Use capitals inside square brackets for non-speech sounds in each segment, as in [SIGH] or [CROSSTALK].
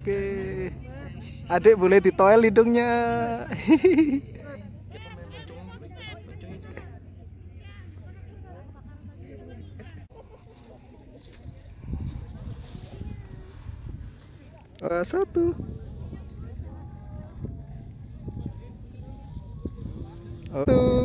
Oke. Adik boleh ditoel hidungnya. Wah, satu. Oh,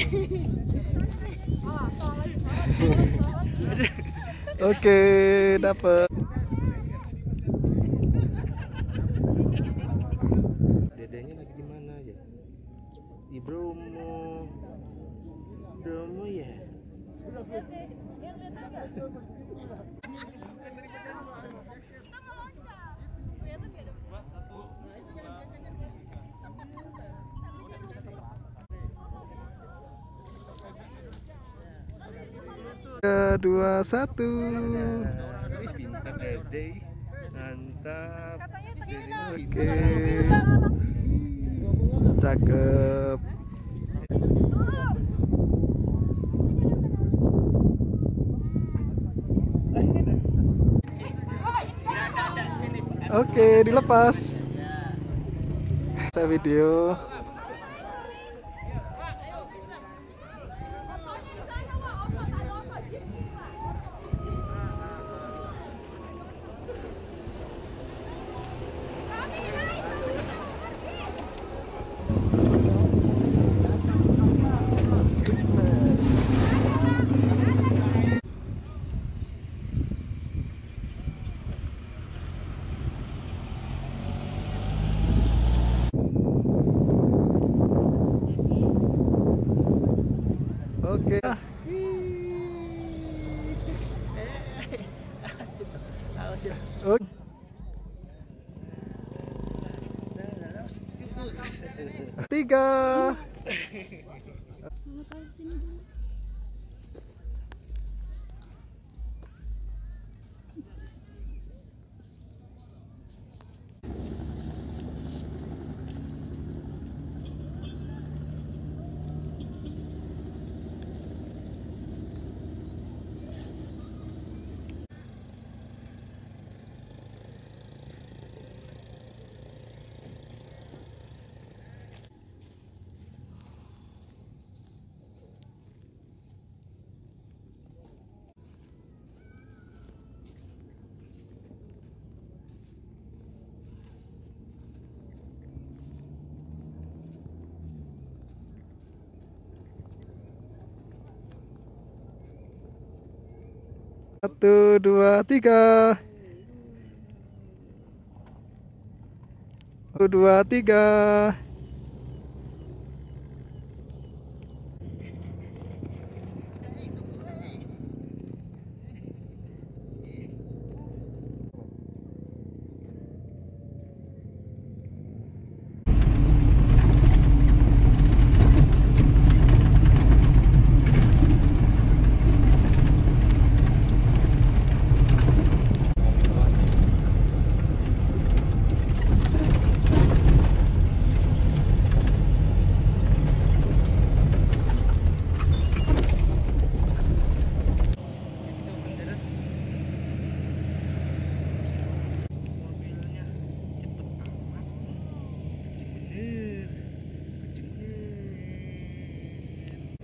[LAUGHS] Oke, dapat. Dedenya lagi di mana ya? Di Bromo. Bromo ya. Tiga, dua, satu. Dede. Mantap. Oke. Cakep. Oke, dilepas. Saya video. Oke. [LAUGHS] Oke. Tiga. Satu, dua, tiga. Satu, dua, tiga.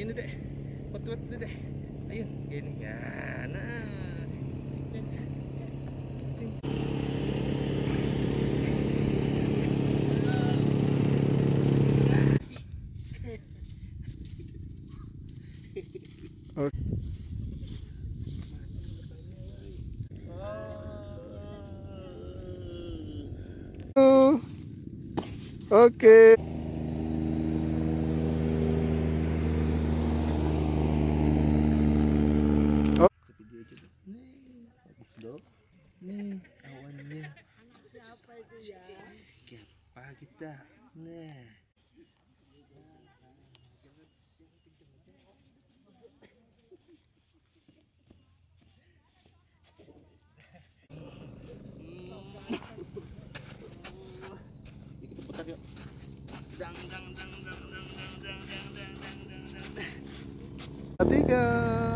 Ini deh. Pot-pot deh deh. Ayo, gini. Ya, nah. Oke. Nih, awannya. Siapa itu ya? Siapa kita? Tiga.